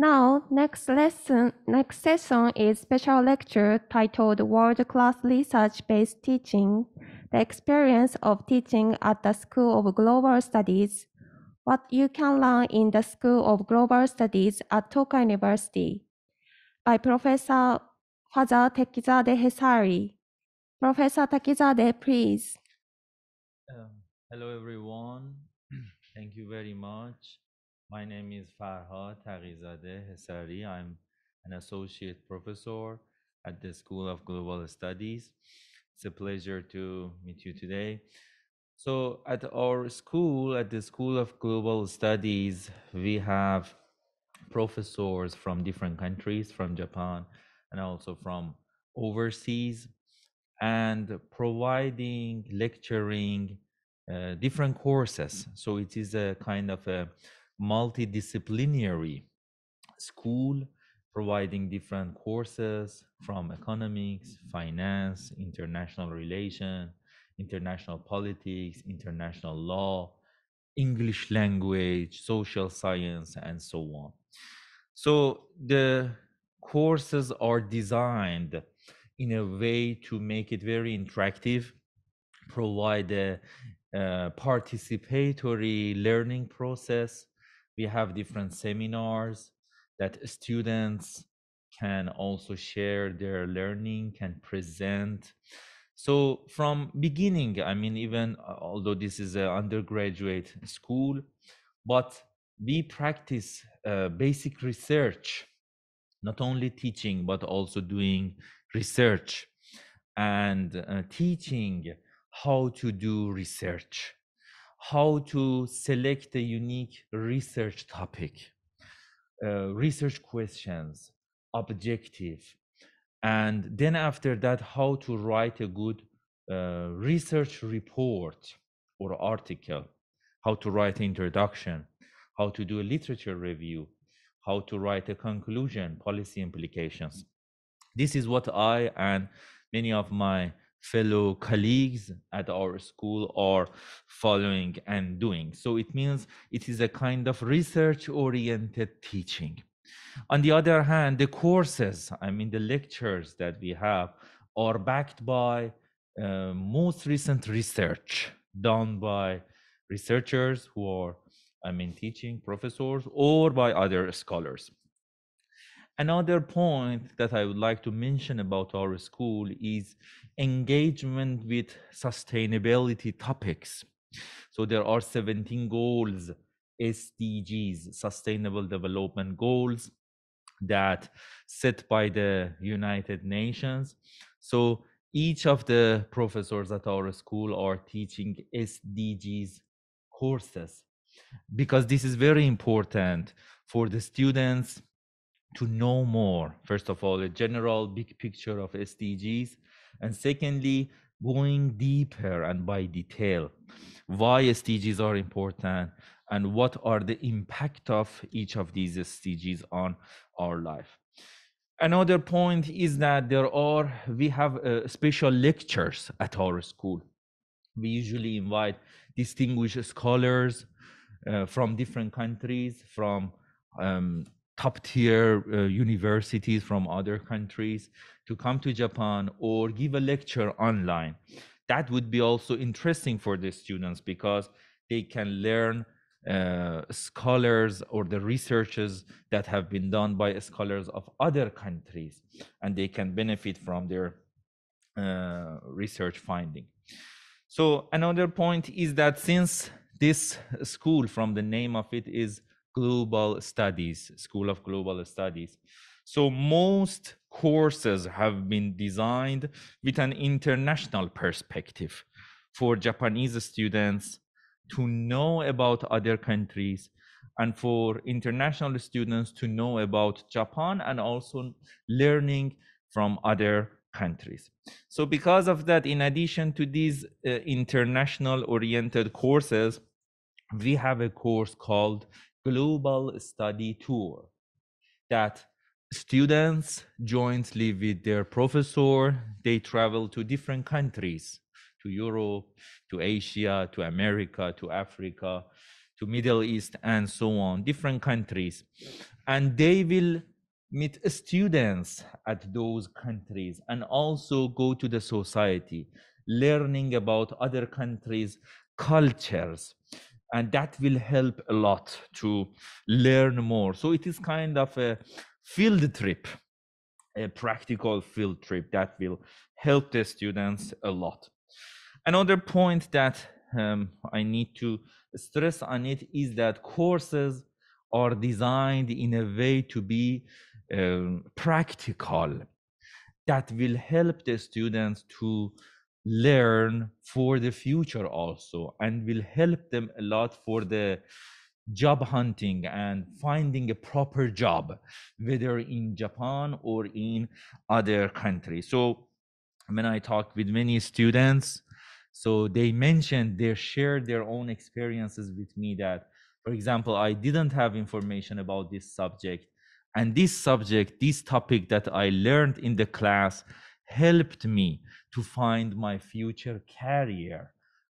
Now, next lesson, next session is special lecture titled World Class Research Based Teaching, the experience of teaching at the School of Global Studies, what you can learn in the School of Global Studies at Tokai University by Professor Farhad Taghizadeh Hesary. Professor Taghizadeh, please. Um, hello, everyone. Thank you very much. My name is Farhad Taghizadeh Hesary. I'm an associate professor at the School of Global Studies. It's a pleasure to meet you today. So, at our school, at the School of Global Studies, we have professors from different countries, from Japan and also from overseas, and providing lecturing uh, different courses. So, it is a kind of a multidisciplinary school providing different courses from economics, finance, international relation, international politics, international law, English language, social science, and so on. So the courses are designed in a way to make it very interactive, provide a, participatory learning process. We have different seminars that students can also share their learning, can present. So from beginning, I mean, even uh, although this is an undergraduate school, but we practice uh, basic research, not only teaching, but also doing research and uh, teaching how to do research, how to select a unique research topic, uh, research questions, objective, and then after that, how to write a good uh, research report or article, how to write introduction, how to do a literature review, how to write a conclusion, policy implications. This is what I and many of my fellow colleagues at our school are following and doing. So it means it is a kind of research oriented teaching. On the other hand, the courses, I mean, the lectures that we have are backed by uh, most recent research done by researchers who are, I mean, teaching professors or by other scholars. Another point that I would like to mention about our school is engagement with sustainability topics. So there are 17 goals, SDGs, Sustainable Development Goals, that set by the United Nations. So each of the professors at our school are teaching SDGs courses because this is very important for the students to know more. First of all, a general big picture of SDGs, and secondly, going deeper and by detail why SDGs are important and what are the impact of each of these SDGs on our life. Another point is that there are we have uh, special lectures at our school. We usually invite distinguished scholars uh, from different countries, from um, top tier uh, universities from other countries to come to Japan or give a lecture online. That would be also interesting for the students because they can learn uh, scholars or the researches that have been done by scholars of other countries and they can benefit from their uh, research finding. So another point is that since this school from the name of it is Global Studies, School of Global Studies. So most courses have been designed with an international perspective for Japanese students to know about other countries and for international students to know about Japan and also learning from other countries. So because of that, in addition to these uh, international oriented courses, we have a course called global study tour that students jointly with their professor they travel to different countries to europe to asia to america to africa to Middle East and so on, different countries. And they will meet students at those countries and also go to the society, learning about other countries' cultures. And that will help a lot to learn more. So it is kind of a field trip, a practical field trip that will help the students a lot. Another point that um, I need to stress on it is that courses are designed in a way to be um, practical that will help the students to learn for the future also and will help them a lot for the job hunting and finding a proper job whether in japan or in other countries. So when i talk with many students so they mentioned they shared their own experiences with me that for example i didn't have information about this subject and this subject this topic that i learned in the class helped me to find my future career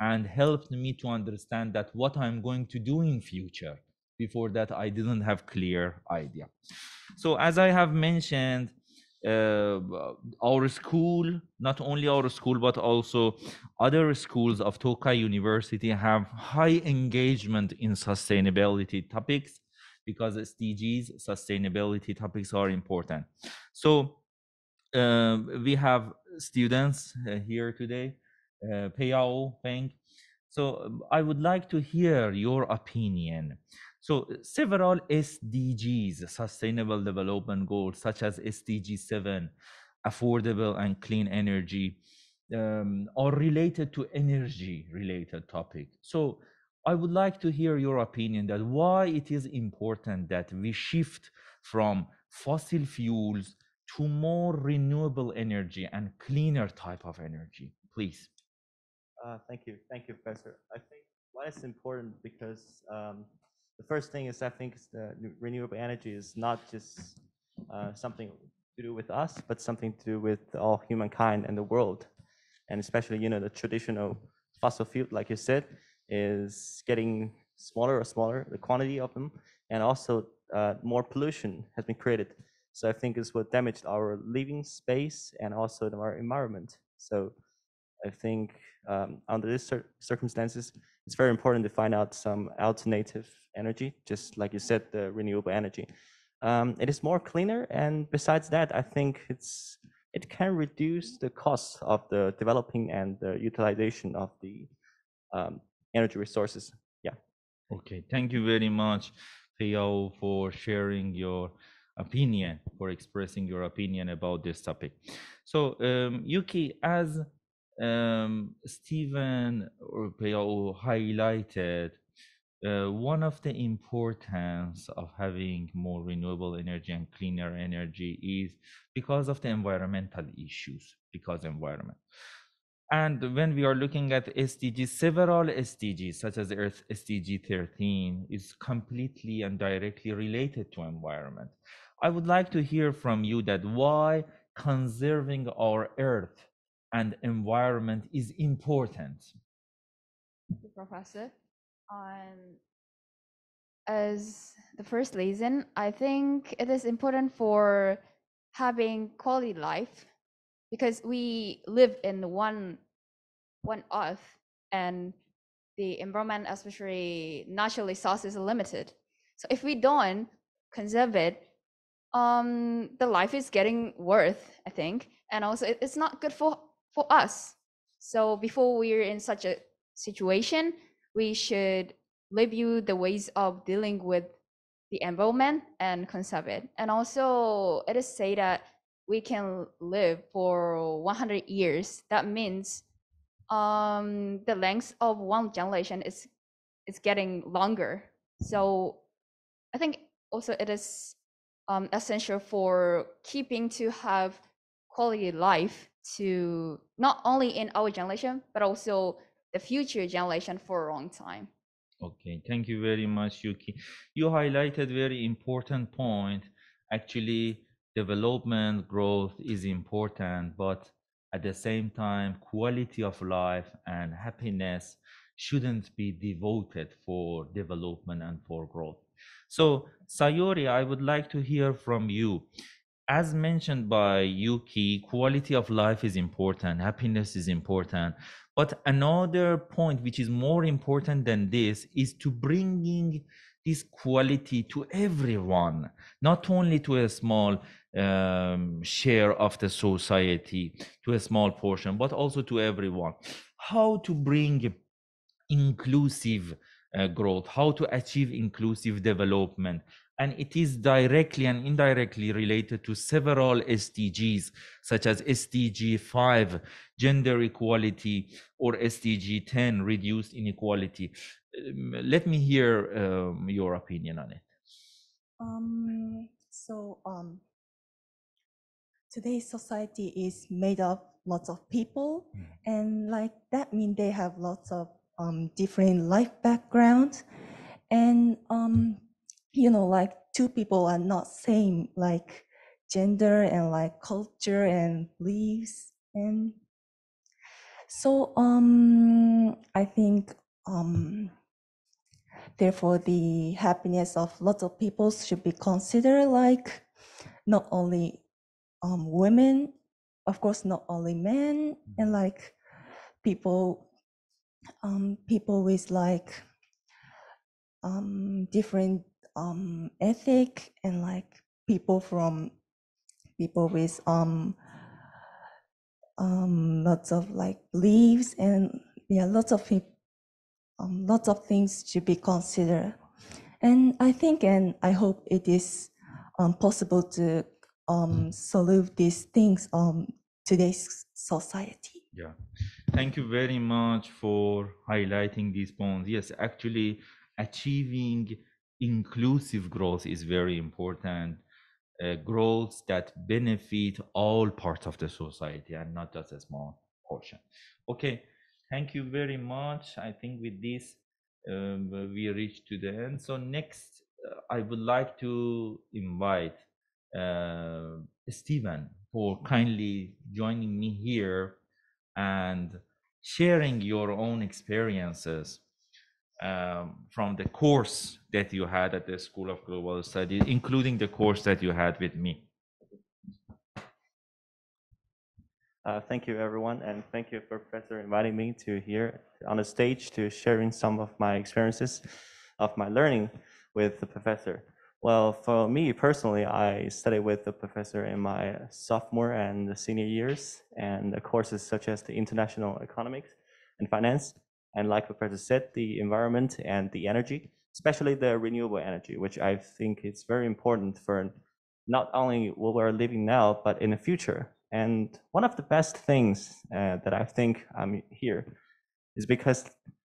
and helped me to understand that what i'm going to do in future before that i didn't have clear idea so as i have mentioned uh, our school, not only our school, but also other schools of Tokai University have high engagement in sustainability topics because SDGs, sustainability topics are important. So uh, we have students uh, here today, uh, Peyao Feng. So I would like to hear your opinion. So several SDGs, Sustainable Development Goals, such as SDG 7, affordable and clean energy, um, are related to energy related topic. So I would like to hear your opinion that why it is important that we shift from fossil fuels to more renewable energy and cleaner type of energy, please. Uh, thank you. Thank you, Professor. I think why it's important because um, the first thing is I think renewable energy is not just uh, something to do with us, but something to do with all humankind and the world. And especially, you know, the traditional fossil fuel, like you said, is getting smaller or smaller, the quantity of them, and also uh, more pollution has been created. So I think it's what damaged our living space and also our environment. So I think um, under these cir circumstances, it's very important to find out some alternative energy, just like you said, the renewable energy. Um, it is more cleaner, and besides that, I think it's it can reduce the cost of the developing and the utilization of the um, energy resources. Yeah. Okay, thank you very much, Theo, for sharing your opinion, for expressing your opinion about this topic. So, um, Yuki, as um, Stephen highlighted, uh, one of the importance of having more renewable energy and cleaner energy is because of the environmental issues, because environment. And when we are looking at SDGs, several SDGs, such as Earth SDG 13, is completely and directly related to environment. I would like to hear from you that why conserving our Earth and environment is important. Thank you, Professor. Um, as the first reason, I think it is important for having quality life because we live in one one earth and the environment, especially natural resources, are limited. So if we don't conserve it, um, the life is getting worse, I think, and also it, it's not good for for us. So before we're in such a situation, we should review the ways of dealing with the environment and conserve it. And also, it is said that we can live for 100 years. That means um, the length of one generation is is getting longer. So I think also it is um, essential for keeping to have quality life to not only in our generation but also the future generation for a long time. Okay, thank you very much, Yuki. You highlighted very important point. Actually, development growth is important, but at the same time, quality of life and happiness shouldn't be devoted for development and for growth. So, Sayori, I would like to hear from you. As mentioned by Yuki, quality of life is important, happiness is important. But another point which is more important than this is to bringing this quality to everyone, not only to a small um, share of the society, to a small portion, but also to everyone. How to bring inclusive uh, growth, how to achieve inclusive development. And it is directly and indirectly related to several SDGs, such as SDG 5, gender equality, or SDG 10, reduced inequality. Um, let me hear um, your opinion on it. Um, so um, today's society is made of lots of people, Mm. and like that means they have lots of um, different life backgrounds, and um, you know, like two people are not same, like gender and like culture and beliefs, and so um, I think um, therefore the happiness of lots of people should be considered like not only um, women of course not only men. And like people um, people with like um, different um, ethic and like people from people with um, um, lots of like beliefs and yeah lots of um, lots of things to be considered. And I think and I hope it is um, possible to um, solve these things um, today's society. Yeah. Thank you very much for highlighting these points. Yes, actually, achieving inclusive growth is very important. Uh, growth that benefit all parts of the society and not just a small portion. Okay, thank you very much. I think with this, um, we reach to the end. So next, uh, I would like to invite uh, Stephen for kindly joining me here and sharing your own experiences um, from the course that you had at the School of Global Studies, including the course that you had with me. Uh, thank you, everyone, and thank you Professor inviting me to here on the stage to sharing some of my experiences of my learning with the professor. Well, for me personally, I studied with the professor in my sophomore and senior years, and the courses such as the international economics and finance, and like the professor said, the environment and the energy, especially the renewable energy, which I think is very important for not only what we're living now, but in the future. And one of the best things uh, that I think I'm here is because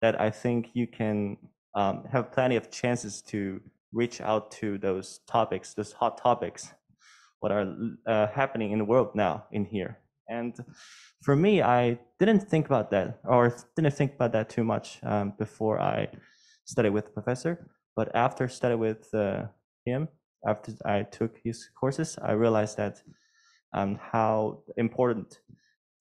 that I think you can um, have plenty of chances to reach out to those topics, those hot topics, what are uh, happening in the world now in here. And for me, I didn't think about that or didn't think about that too much um, before I studied with the professor. But after studying with uh, him, after I took his courses, I realized that um, how important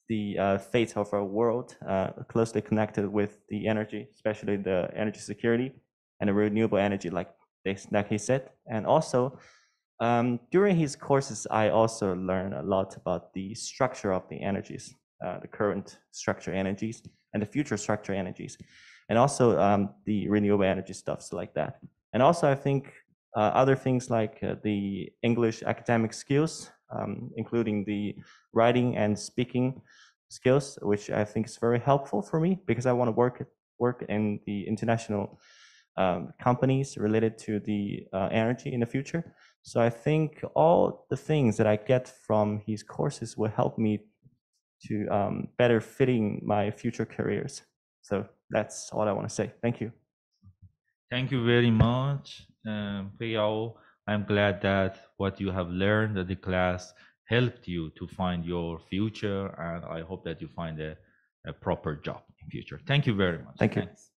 the uh, fate of our world uh, closely connected with the energy, especially the energy security and the renewable energy, like like he said. And also, um, during his courses, I also learned a lot about the structure of the energies, uh, the current structure energies and the future structure energies, and also um, the renewable energy stuffs like that. And also, I think uh, other things like uh, the English academic skills, um, including the writing and speaking skills, which I think is very helpful for me because I want to work work in the international um, companies related to the uh, energy in the future. So I think all the things that I get from his courses will help me to um, better fitting my future careers. So that's all I want to say. Thank you. Thank you very much, um. I'm glad that what you have learned at the class helped you to find your future, and I hope that you find a, a proper job in future. Thank you very much. Thank you. Thanks.